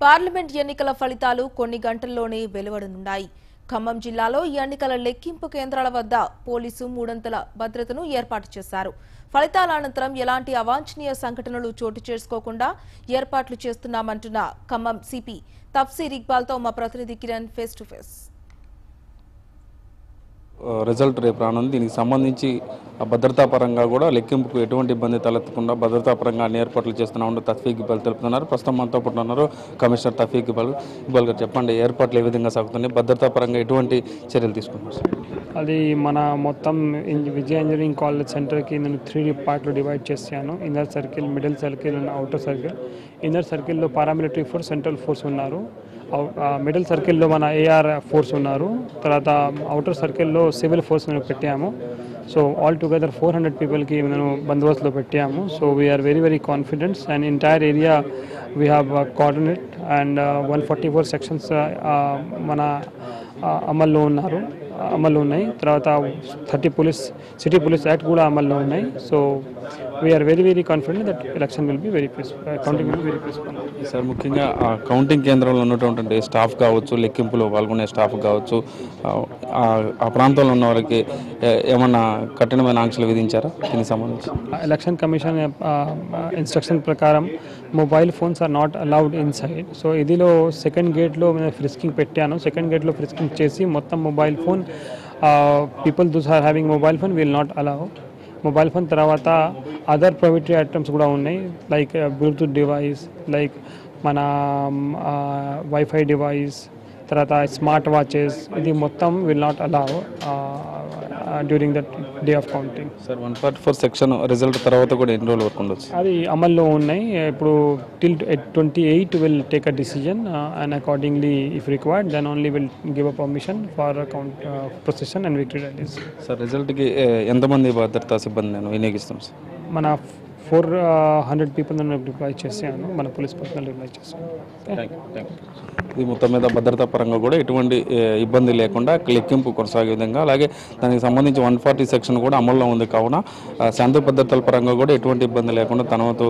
Parliament ఎన్నికల ఫలితాలు కొన్ని గంటల్లోనే వెలువడనున్నాయి. ఖమ్మం జిల్లాలో ఎన్నికల లెక్కింపు కేంద్రాల వద్ద పోలీసు మూడంతల భద్రతను ఏర్పాటు చేశారు. ఫలితాల అనంతరం ఎలాంటి అవాంఛనీయ సంఘటనలు చోటు చేసుకోకుండా ఏర్పాట్లు చేస్తున్నామంటున్న ఖమ్మం సిపి తప్సీ ఇక్బాల్తో మా ప్రతినిధి Kiran face to face result రేపు రానుంది. దీనికి సంబంధించి భద్రతాపరంగా కూడా లెక్కింపుకు ఎటువంటి ఇబ్బంది తలెత్తకుండా భద్రతాపరంగా అన్ని ఏర్పాట్లు చేస్తున్నామని తఫీక్ ఇబ్బాల్ తెలుపుతున్నారు. ప్రస్తుతం మనతో పాటు ఉన్నారు కమిషనర్ తఫీక్ ఇబ్బాల్ ఇబ్బాల్ గారు చెప్పండి ఏర్పాట్లు ఏ విధంగా సాగుతున్నాయి భద్రతాపరంగా ఎటువంటి చర్యలు తీసుకుంటున్నారు సార్? అది మన మొత్తం విజయ ఇంజనీరింగ్ కాలేజ్ సెంటర్కి నేను త్రీ పార్ట్లు డివైడ్ చేశాను. Inner circle middle circle and outer circle inner సర్కిల్లో పారామిలిటరీ ఫోర్స్ సెంట్రల్ ఫోర్స్ ఉన్నారు. మిడిల్ సర్కిల్లో మన ఏఆర్ ఫోర్స్ ఉన్నారు. తర్వాత అవుటర్ సర్కిల్లో సివిల్ ఫోర్స్ మేము పెట్టాము. So all together four hundred పీపుల్కి మేము బందోబస్తులో పెట్టాము. So we are very very confidents and entire area we have coordinate and one forty four sections మన అమల్లో ఉన్నారు. అమల్లో ఉన్నాయి. తర్వాత thirty police city police act కూడా అమల్లో ఉన్నాయి. So we are very very confident that election will be very peaceful counting will be very peaceful sir ముఖ్యంగా ఆ కౌంటింగ్ కేంద్రంలో ఉన్నటువంటి స్టాఫ్ కావచ్చు లెక్కింపులో పాల్గొనే స్టాఫ్ కావచ్చు ఆ, ప్రాంతంలో ఉన్న వారికి ఏమన్నా కఠినమైన ఆంక్షలు విధించారా? దీనికి సంబంధించి. ఎలక్షన్ కమిషన్ ఇన్స్ట్రక్షన్ ప్రకారం mobile phones are not allowed inside so ఇదిలో సెకండ్ గేట్లో నేను ఫ్రిస్కింగ్ పెట్టాను. సెకండ్ గేట్లో ఫ్రిస్కింగ్ చేసి మొత్తం mobile phone people those are having mobile phone will not allow mobile phone తర్వాత అదర్ ప్రైవేటరీ ఐటమ్స్ కూడా ఉన్నాయి. Like uh, Bluetooth device like మన um, uh, వైఫై డివైస్ తర్వాత స్మార్ట్ వాచెస్ ఇది మొత్తం will not allow during that day of counting sir one forty four section result తర్వాత కూడా ఎన్ని రోజుల వరకు ఉండొచ్చు? అది అమల్లో ఉన్నాయి. ఇప్పుడు till twenty eight will take a decision and accordingly if required then only will give a permission for count procession and victory rallies sir రిజల్ట్కి ఎంతమంది భద్రతా సిబ్బంది నేను వినియోగిస్తాం సార్ మన ఫోర్ హండ్రెడ్ పీపుల్ డిప్లాయ్ చేశాను. మన పోలీస్ పర్సనల్ డిప్లాయ్ చేశాను. ఇది మొత్తం మీద భద్రతా పరంగా కూడా ఎటువంటి ఇబ్బంది లేకుండా లెక్కింపు కొనసాగే విధంగా అలాగే దానికి సంబంధించి వన్ ఫార్టీ సెక్షన్ కూడా అమల్లో ఉంది. కావున శాంతి భద్రతల పరంగా కూడా ఎటువంటి ఇబ్బంది లేకుండా తనవంతు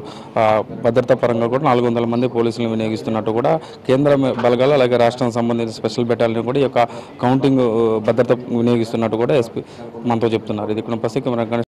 భద్రతా పరంగా కూడా నాలుగు వందల మంది పోలీసులను వినియోగిస్తున్నట్టు కూడా కేంద్ర బలగాలు అలాగే రాష్ట్రానికి సంబంధించిన స్పెషల్ బెటాలియన్ కూడా ఈ యొక్క కౌంటింగ్ భద్రత వినియోగిస్తున్నట్టు కూడా ఎస్పీ మనతో చెప్తున్నారు. ఇది ఇక్కడ ప్రస్తుతం